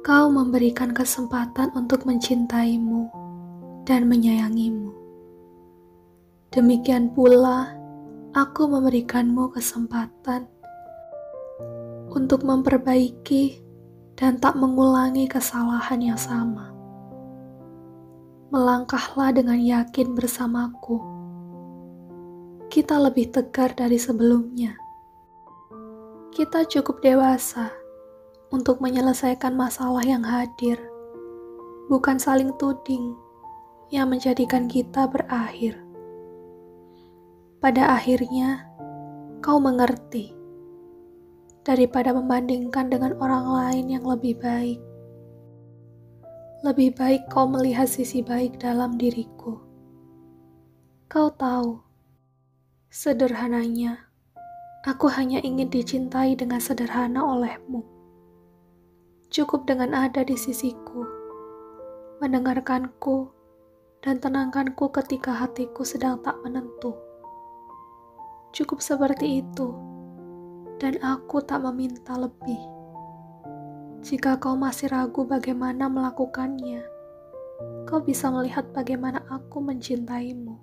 Kau memberikan kesempatan untuk mencintaimu dan menyayangimu. Demikian pula, aku memberikanmu kesempatan untuk memperbaiki dan tak mengulangi kesalahan yang sama. Melangkahlah dengan yakin bersamaku. Kita lebih tegar dari sebelumnya. Kita cukup dewasa untuk menyelesaikan masalah yang hadir, bukan saling tuding yang menjadikan kita berakhir. Pada akhirnya, kau mengerti daripada membandingkan dengan orang lain yang lebih baik. Lebih baik kau melihat sisi baik dalam diriku. Kau tahu, sederhananya, aku hanya ingin dicintai dengan sederhana olehmu cukup dengan ada di sisiku, mendengarkanku, dan tenangkanku ketika hatiku sedang tak menentu. Cukup seperti itu, dan aku tak meminta lebih. Jika kau masih ragu bagaimana melakukannya, kau bisa melihat bagaimana aku mencintaimu.